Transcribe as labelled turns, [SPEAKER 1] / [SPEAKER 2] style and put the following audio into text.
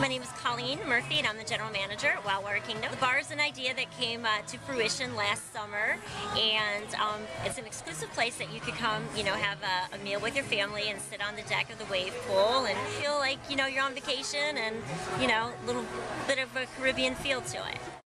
[SPEAKER 1] My name is Colleen Murphy, and I'm the general manager at Wildwater Kingdom. The bar is an idea that came uh, to fruition last summer, and um, it's an exclusive place that you could come, you know, have a, a, meal with your family and sit on the deck of the wave pool and feel like, you know, you're on vacation and, you know, a little bit of a Caribbean feel to it.